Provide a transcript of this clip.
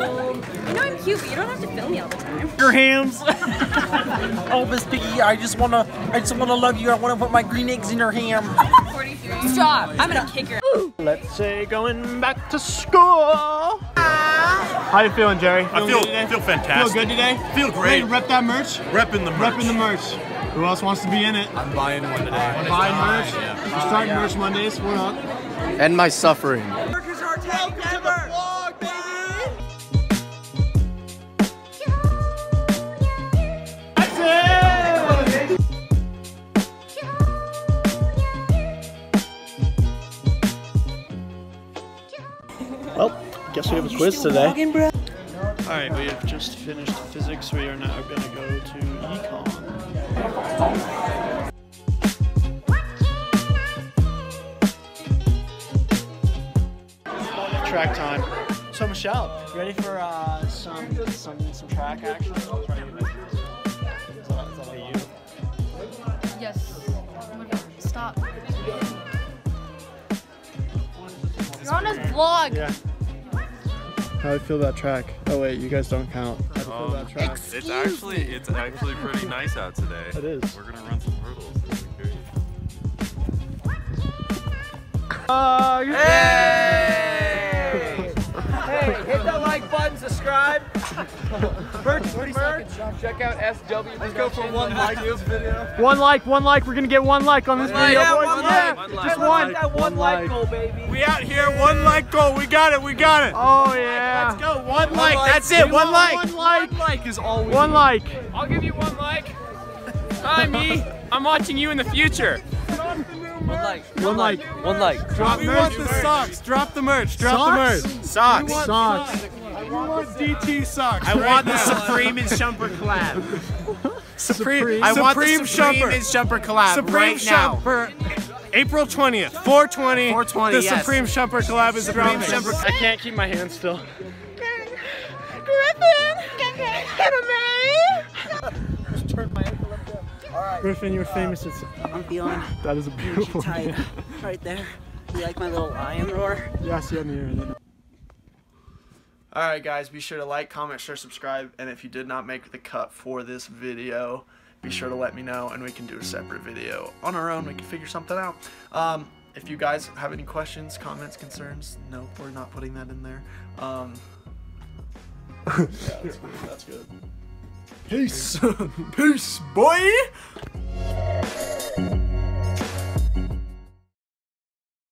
You know I'm cute, but you don't have to film me all the time. Your hams. Oh, Miss Piggy, I just wanna, I just wanna love you. I wanna put my green eggs in your ham. 43. Stop. I'm gonna kick your Let's say going back to school. How you feeling, Jerry? I Feeling feel good today? feel fantastic. Feel good today? Feel great. Ready to rep that merch? Repping the merch. Repping the merch. Who else wants to be in it? I'm buying one today. I'm buying merch. We're starting merch Mondays. What up? End my suffering. Guess we have a quiz today. Alright, we have just finished physics. We are now going to go to econ. Track time. So Michelle, you ready for uh, some some some track action? Is that, is that you? Yes. Stop. You're on his vlog. Yeah. How do you feel about track? Oh wait, you guys don't count. How do feel about track? It's actually it's actually pretty nice out today. It is. We're gonna run some hurdles. This. Uh, Hey, hit that like button, subscribe. merch, merch. Check out SW. Let's go for one like this video. One like, one like. We're gonna get one like on this video. Yeah, boys. one Yeah, like. just one. like that one like goal, baby. We out here, one like goal. We got it. We got it. Oh yeah. Let's go. One like. That's it. One like. One like. like is all we One like. I'll give you one like. Hi, me. I'm watching you in the future. One like. One like. One like. Drop We merch. want the socks. Drop the merch. Drop Socks? the merch. Socks. Socks. We want DT socks. I right want the. Supreme and Tschumper collab. Supreme. I want Supreme the Supreme Tschumper. and Tschumper collab Supreme right now. Tschumper. April 20th, 420. 420, The yes. Supreme Tschumper collab is Supreme dropping. Tschumper. I can't keep my hands still. Griffin, you're famous. It's, I'm feeling that is a beautiful tight name. right there. You like my little lion roar? Yes, yeah, yeah. Alright guys, be sure to like, comment, share, subscribe, and if you did not make the cut for this video, be sure to let me know and we can do a separate video on our own. We can figure something out. Um, if you guys have any questions, comments, concerns, no, we're not putting that in there. Um, yeah, that's good. That's good. Peace. Peace, boy!